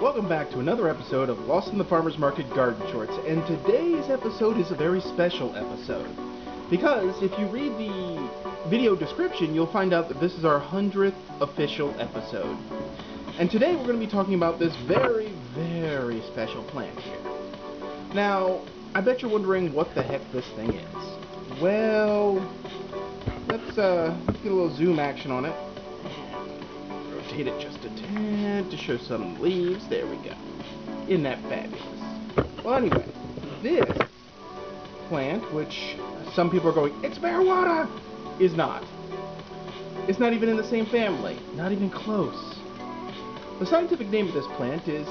Welcome back to another episode of Lost in the Farmer's Market Garden Shorts, and today's episode is a very special episode. Because if you read the video description, you'll find out that this is our 100th official episode. And today we're going to be talking about this very, very special plant here. Now, I bet you're wondering what the heck this thing is. Well, let's, uh, let's get a little zoom action on it rotate it just a tad to show some leaves. There we go. Isn't that fabulous? Well, anyway, this plant, which some people are going, it's marijuana, is not. It's not even in the same family. Not even close. The scientific name of this plant is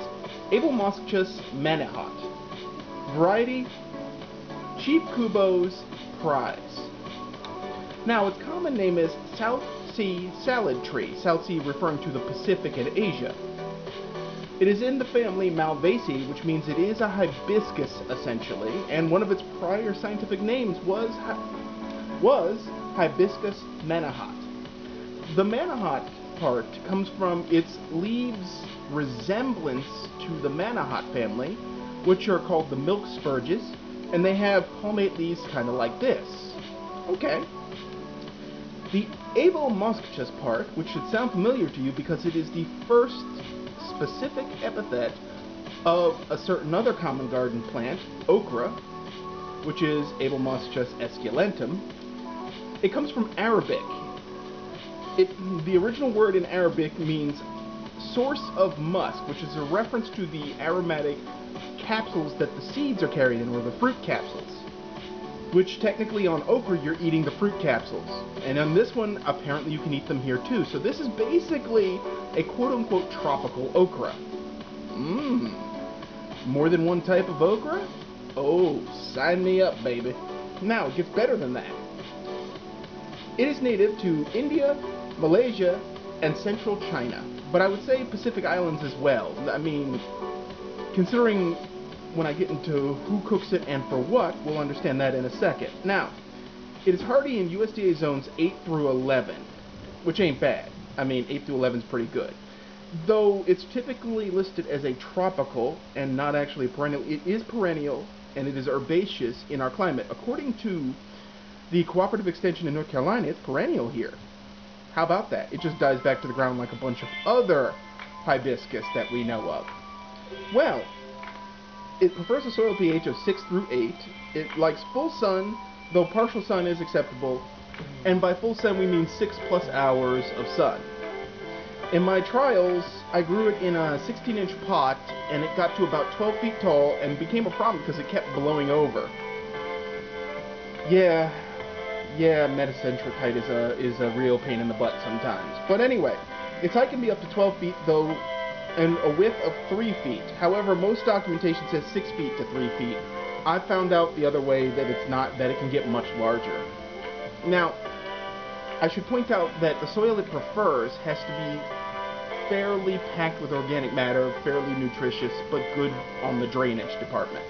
Abelmoschus manihot. Variety, Chief Kubo's prize. Now, its common name is South Sea salad tree, South Sea referring to the Pacific and Asia. It is in the family Malvaceae, which means it is a hibiscus, essentially, and one of its prior scientific names was, was Hibiscus manihot. The manihot part comes from its leaves' resemblance to the manihot family, which are called the milk spurges, and they have palmate leaves kind of like this. Okay. The Abelmoschus part, which should sound familiar to you because it is the first specific epithet of a certain other common garden plant, okra, which is Abelmoschus esculentum. It comes from Arabic. It, the original word in Arabic means source of musk, which is a reference to the aromatic capsules that the seeds are carried in, or the fruit capsules which technically on okra you're eating the fruit capsules. And on this one, apparently you can eat them here too. So this is basically a quote-unquote tropical okra. Mmm. More than one type of okra? Oh, sign me up, baby. Now, it gets better than that. It is native to India, Malaysia, and central China. But I would say Pacific Islands as well. I mean, considering when I get into who cooks it and for what, we'll understand that in a second. Now, it is hardy in USDA zones 8 through 11, which ain't bad. I mean, 8 through 11 is pretty good. Though it's typically listed as a tropical and not actually perennial, it is perennial and it is herbaceous in our climate. According to the Cooperative Extension in North Carolina, it's perennial here. How about that? It just dies back to the ground like a bunch of other hibiscus that we know of. Well, it prefers a soil pH of 6 through 8. It likes full sun, though partial sun is acceptable. Mm. And by full sun, we mean 6 plus hours of sun. In my trials, I grew it in a 16 inch pot, and it got to about 12 feet tall and became a problem because it kept blowing over. Yeah, yeah, metacentric height is a, is a real pain in the butt sometimes. But anyway, its height can be up to 12 feet, though and a width of 3 feet. However, most documentation says 6 feet to 3 feet. I found out the other way that it's not, that it can get much larger. Now, I should point out that the soil it prefers has to be fairly packed with organic matter, fairly nutritious, but good on the drainage department.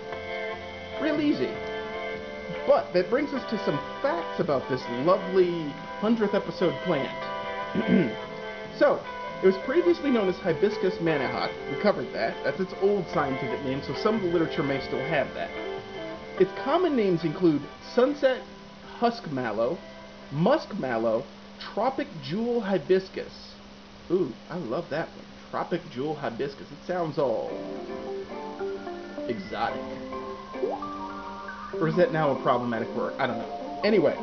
Real easy. But that brings us to some facts about this lovely 100th episode plant. so, it was previously known as Hibiscus manihot. We covered that. That's its old scientific name, so some of the literature may still have that. Its common names include sunset husk mallow, musk mallow, tropic jewel hibiscus. Ooh, I love that one. Tropic jewel hibiscus. It sounds all exotic. Or is that now a problematic word? I don't know. Anyway,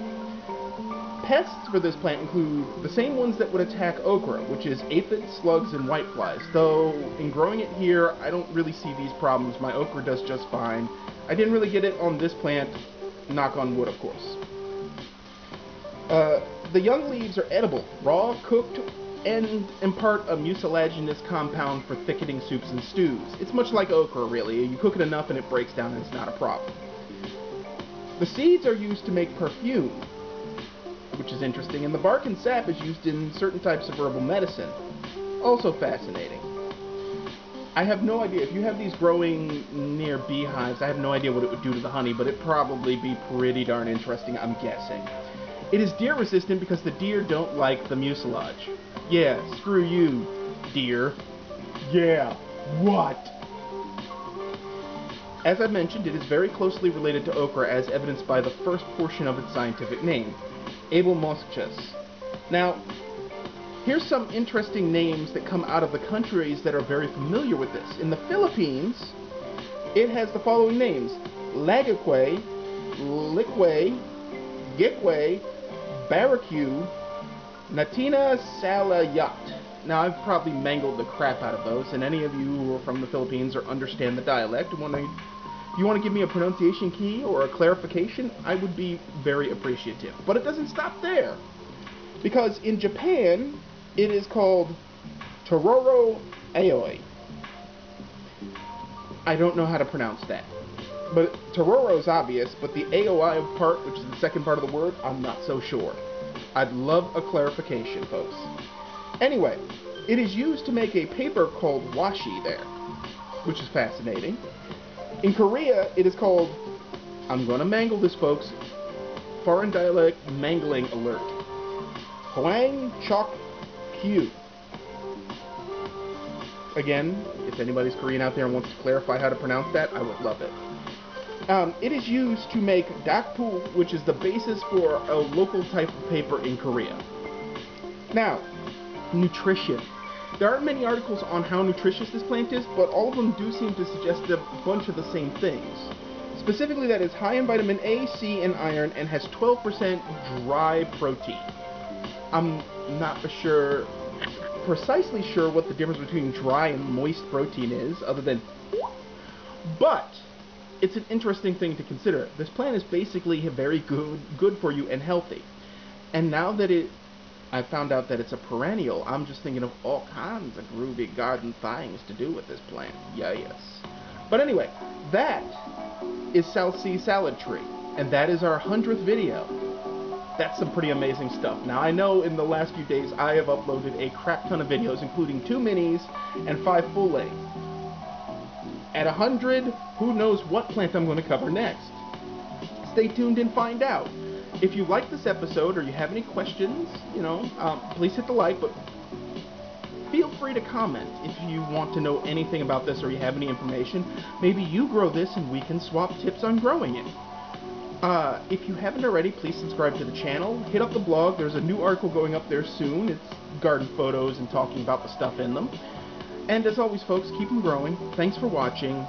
Pests for this plant include the same ones that would attack okra, which is aphids, slugs, and whiteflies. Though in growing it here, I don't really see these problems. My okra does just fine. I didn't really get it on this plant, knock on wood, of course. Uh, the young leaves are edible, raw, cooked, and impart a mucilaginous compound for thickening soups and stews. It's much like okra, really. You cook it enough and it breaks down and it's not a problem. The seeds are used to make perfume, which is interesting, and the bark and sap is used in certain types of herbal medicine. Also fascinating. I have no idea. If you have these growing near beehives, I have no idea what it would do to the honey, but it'd probably be pretty darn interesting, I'm guessing. It is deer resistant because the deer don't like the mucilage. Yeah, screw you, deer. Yeah, What? As I mentioned, it is very closely related to okra as evidenced by the first portion of its scientific name, Abelmoschus. Now, here's some interesting names that come out of the countries that are very familiar with this. In the Philippines, it has the following names, Lagaque, Lique, Gikwe, Barracu, Natina Salayat. Now, I've probably mangled the crap out of those, and any of you who are from the Philippines or understand the dialect want to you want to give me a pronunciation key or a clarification, I would be very appreciative. But it doesn't stop there. Because in Japan, it is called Tororo Aoi. I don't know how to pronounce that. But Tororo is obvious, but the AOI part, which is the second part of the word, I'm not so sure. I'd love a clarification, folks. Anyway, it is used to make a paper called washi there, which is fascinating. In Korea, it is called, I'm going to mangle this, folks, foreign dialect mangling alert. Hwang Chok Kyu. Again, if anybody's Korean out there and wants to clarify how to pronounce that, I would love it. Um, it is used to make dakpu, which is the basis for a local type of paper in Korea. Now, nutrition. There aren't many articles on how nutritious this plant is, but all of them do seem to suggest a bunch of the same things. Specifically, that it's high in vitamin A, C, and iron, and has 12% dry protein. I'm not sure, precisely sure what the difference between dry and moist protein is, other than... But, it's an interesting thing to consider. This plant is basically very good, good for you and healthy. And now that it I found out that it's a perennial, I'm just thinking of all kinds of groovy garden things to do with this plant. Yeah, yes. But anyway, that is South Sea Salad Tree, and that is our 100th video. That's some pretty amazing stuff. Now, I know in the last few days I have uploaded a crap ton of videos, including two minis and five full length. At 100, who knows what plant I'm going to cover next. Stay tuned and find out. If you like this episode or you have any questions, you know, um, please hit the like, but feel free to comment if you want to know anything about this or you have any information. Maybe you grow this and we can swap tips on growing it. Uh, if you haven't already, please subscribe to the channel. Hit up the blog. There's a new article going up there soon. It's garden photos and talking about the stuff in them. And as always, folks, keep them growing. Thanks for watching.